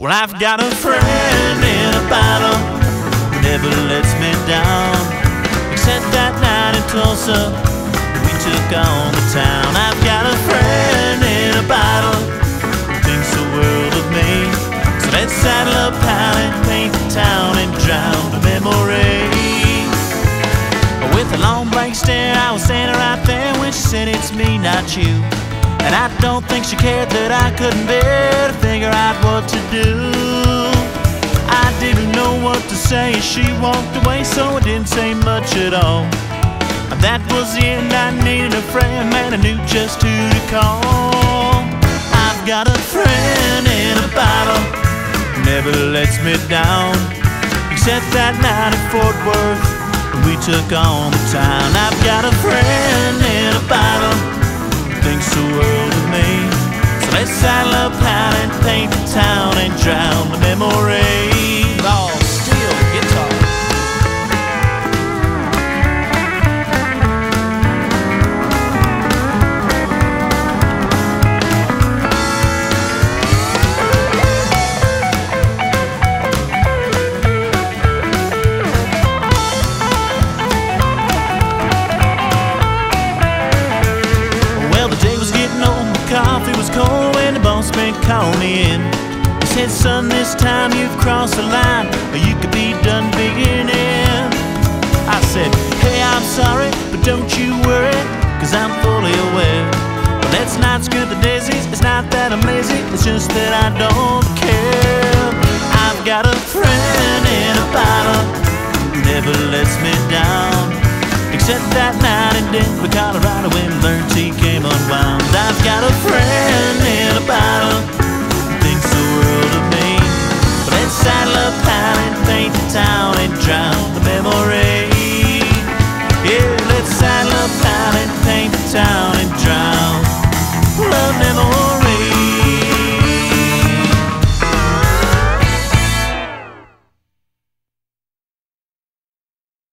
Well, I've got a friend in a bottle who never lets me down. Except that night in Tulsa, we took on the town. I've got a friend in a bottle who thinks the world of me. So let's saddle up high and paint the town and drown the memory. With a long blank stare, I was standing right there when she said it's me, not you. And I don't think she cared that I couldn't bear to figure out what to do. I didn't know what to say she walked away, so I didn't say much at all. And that was the end. I needed a friend, man, I knew just who to call. I've got a friend in a bottle, never lets me down. Except that night in Fort Worth, we took on the town. I've got a So let's saddle up high the boss man called me in. He said, son, this time you've crossed the line, or you could be done beginning. I said, hey, I'm sorry, but don't you worry, cause I'm fully aware. But let's not screw the daisies, it's not that lazy, it's just that I don't care. I've got a friend in a bottle, who never lets me down. Except that night in Denver, Colorado, when